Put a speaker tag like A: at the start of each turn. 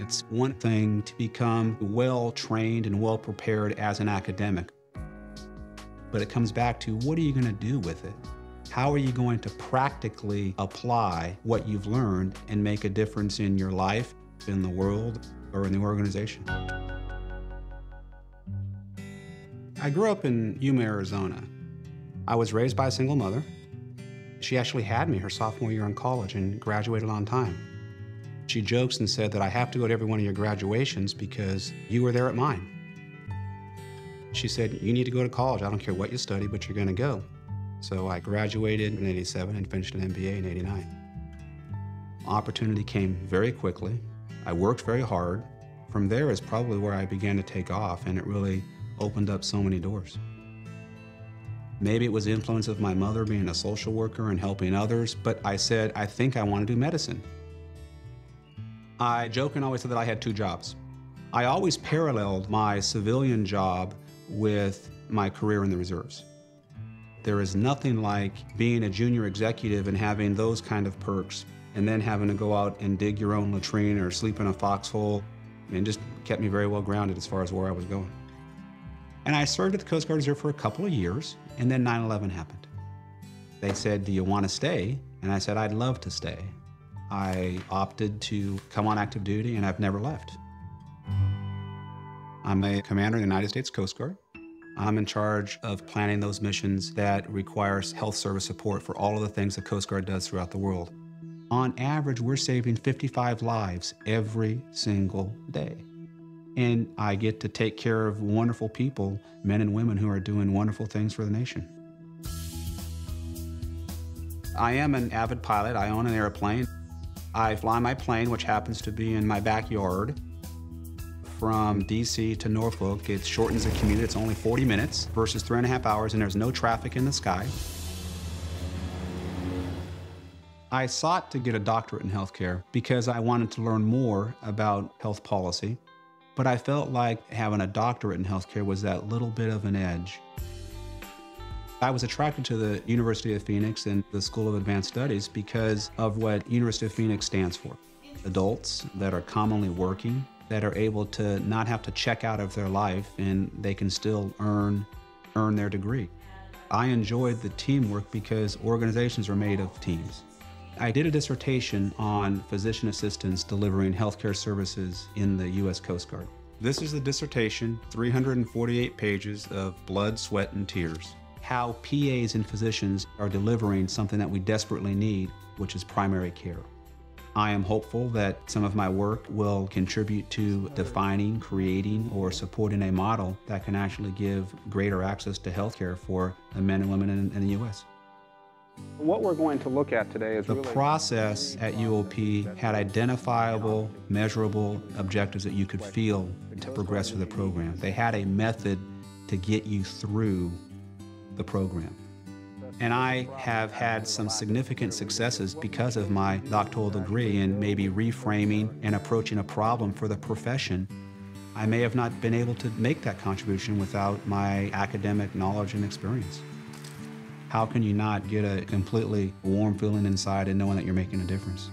A: It's one thing to become well trained and well prepared as an academic, but it comes back to what are you going to do with it? How are you going to practically apply what you've learned and make a difference in your life, in the world, or in the organization? I grew up in Yuma, Arizona. I was raised by a single mother. She actually had me her sophomore year in college and graduated on time. She jokes and said that I have to go to every one of your graduations because you were there at mine. She said, You need to go to college. I don't care what you study, but you're going to go. So I graduated in 87 and finished an MBA in 89. Opportunity came very quickly. I worked very hard. From there is probably where I began to take off, and it really opened up so many doors. Maybe it was the influence of my mother being a social worker and helping others, but I said, I think I want to do medicine. I joke and always said that I had two jobs. I always paralleled my civilian job with my career in the reserves. There is nothing like being a junior executive and having those kind of perks and then having to go out and dig your own latrine or sleep in a foxhole and just kept me very well grounded as far as where I was going. And I served at the Coast Guard Reserve for a couple of years, and then 9 11 happened. They said, Do you want to stay? And I said, I'd love to stay. I opted to come on active duty, and I've never left. I'm a commander in the United States Coast Guard. I'm in charge of planning those missions that requires health service support for all of the things the Coast Guard does throughout the world. On average, we're saving 55 lives every single day. And I get to take care of wonderful people, men and women who are doing wonderful things for the nation. I am an avid pilot. I own an airplane. I fly my plane, which happens to be in my backyard. From DC to Norfolk, it shortens the commute. It's only 40 minutes versus three and a half hours, and there's no traffic in the sky. I sought to get a doctorate in healthcare because I wanted to learn more about health policy. But I felt like having a doctorate in healthcare was that little bit of an edge. I was attracted to the University of Phoenix and the School of Advanced Studies because of what University of Phoenix stands for. Adults that are commonly working, that are able to not have to check out of their life and they can still earn earn their degree. I enjoyed the teamwork because organizations are made of teams. I did a dissertation on physician assistants delivering healthcare services in the U.S. Coast Guard. This is the dissertation, 348 pages of blood, sweat, and tears. How PAs and physicians are delivering something that we desperately need, which is primary care. I am hopeful that some of my work will contribute to defining, creating, or supporting a model that can actually give greater access to healthcare for the men and women in, in the U.S.
B: What we're going to look at today is
A: The
B: really
A: process at UOP had identifiable, measurable objectives that you could feel to progress through the program. They had a method to get you through the program. And I have had some significant successes because of my doctoral degree in maybe reframing and approaching a problem for the profession. I may have not been able to make that contribution without my academic knowledge and experience. How can you not get a completely warm feeling inside and knowing that you're making a difference?